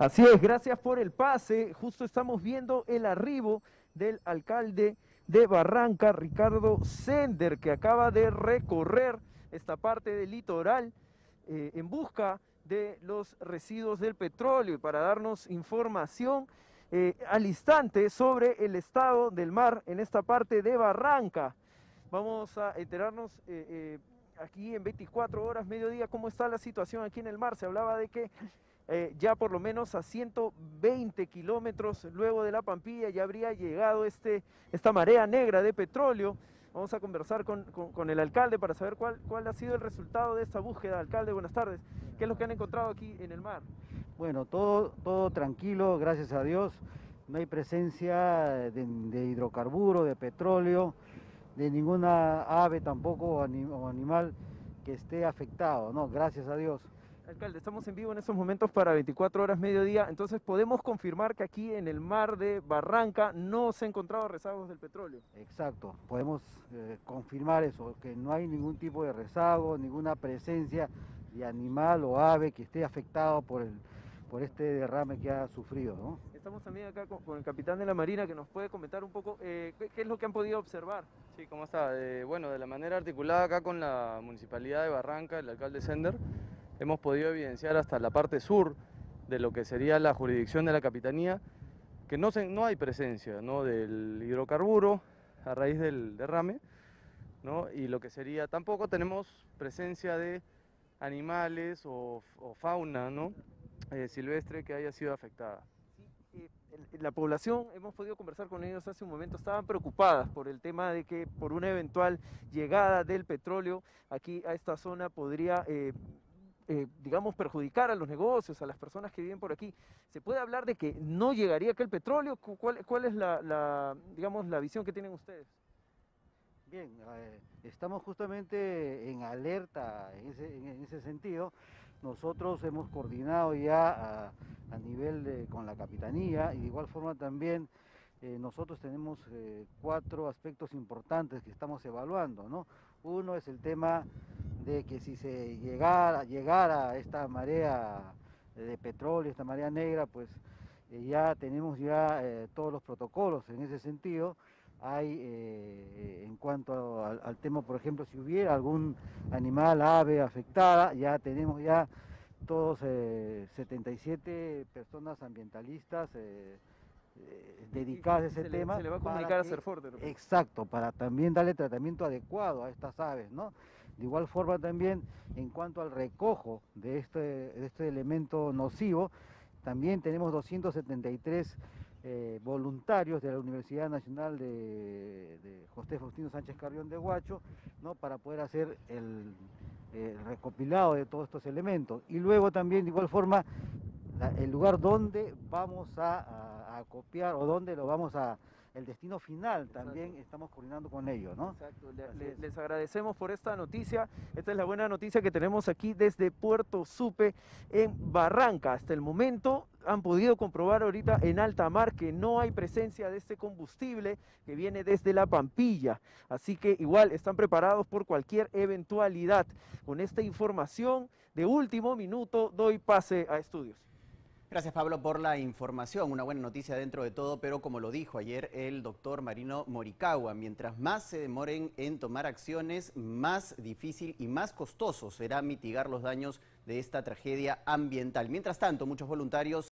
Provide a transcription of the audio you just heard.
Así es, gracias por el pase. Justo estamos viendo el arribo del alcalde de Barranca, Ricardo Sender, que acaba de recorrer esta parte del litoral eh, en busca de los residuos del petróleo y para darnos información eh, al instante sobre el estado del mar en esta parte de Barranca. Vamos a enterarnos eh, aquí en 24 horas, mediodía, cómo está la situación aquí en el mar. Se hablaba de que eh, ya por lo menos a 120 kilómetros luego de la Pampilla ya habría llegado este, esta marea negra de petróleo. Vamos a conversar con, el alcalde para saber cuál, ha sido el resultado de esta búsqueda. Alcalde, buenas tardes. ¿Qué es lo que han encontrado aquí en el mar? Bueno, todo, todo tranquilo, gracias a Dios. No hay presencia de, hidrocarburo, de petróleo, de ninguna ave tampoco o animal que esté afectado, ¿no? Gracias a Dios. Alcalde, estamos en vivo en estos momentos para 24 horas mediodía, entonces podemos confirmar que aquí en el mar de Barranca no se han encontrado rezagos del petróleo. Exacto, podemos eh, confirmar eso, que no hay ningún tipo de rezago, ninguna presencia de animal o ave que esté afectado por, el, por este derrame que ha sufrido. ¿no? Estamos también acá con, el capitán de la Marina que nos puede comentar un poco eh, qué, es lo que han podido observar. Sí, ¿cómo está? Eh, bueno, de la manera articulada acá con la Municipalidad de Barranca, el alcalde Sender, hemos podido evidenciar hasta la parte sur de lo que sería la jurisdicción de la Capitanía, que no, se, no hay presencia ¿no? del hidrocarburo a raíz del derrame, ¿no? y lo que sería, tampoco tenemos presencia de animales o, fauna ¿no? Eh, silvestre que haya sido afectada. Eh, la población, hemos podido conversar con ellos hace un momento, estaban preocupadas por el tema de que por una eventual llegada del petróleo aquí a esta zona podría eh, eh, digamos, perjudicar a los negocios, a las personas que viven por aquí. ¿Se puede hablar de que no llegaría acá el petróleo? ¿Cuál, cuál es la, digamos, la visión que tienen ustedes? Bien, eh, estamos justamente en alerta en ese, sentido. Nosotros hemos coordinado ya a, nivel con la capitanía y de igual forma también eh, nosotros tenemos cuatro aspectos importantes que estamos evaluando. ¿no? Uno es el tema de que si se llegara, llegara esta marea de petróleo, esta marea negra, pues eh, ya tenemos ya eh, todos los protocolos en ese sentido. Hay, eh, en cuanto al, tema, por ejemplo, si hubiera algún animal, ave afectada, ya tenemos ya todos 77 personas ambientalistas dedicadas a ese tema. se le va a comunicar a. Exacto, para también darle tratamiento adecuado a estas aves, ¿no? De igual forma también en cuanto al recojo de este, de este elemento nocivo, también tenemos 273 eh, voluntarios de la Universidad Nacional de, José Faustino Sánchez Carrión de Huacho, ¿no? para poder hacer el, recopilado de todos estos elementos. Y luego también de igual forma el lugar donde vamos a, a copiar o donde lo vamos a, el destino final también estamos coordinando con ellos, ¿no? Exacto, les agradecemos por esta noticia. Esta es la buena noticia que tenemos aquí desde Puerto Supe en Barranca. Hasta el momento han podido comprobar ahorita en alta mar que no hay presencia de este combustible que viene desde la Pampilla. Así que igual están preparados por cualquier eventualidad. Con esta información de último minuto doy pase a estudios. Gracias Pablo por la información, una buena noticia dentro de todo, pero como lo dijo ayer el doctor Marino Moricagua, mientras más se demoren en tomar acciones, más difícil y más costoso será mitigar los daños de esta tragedia ambiental. Mientras tanto, muchos voluntarios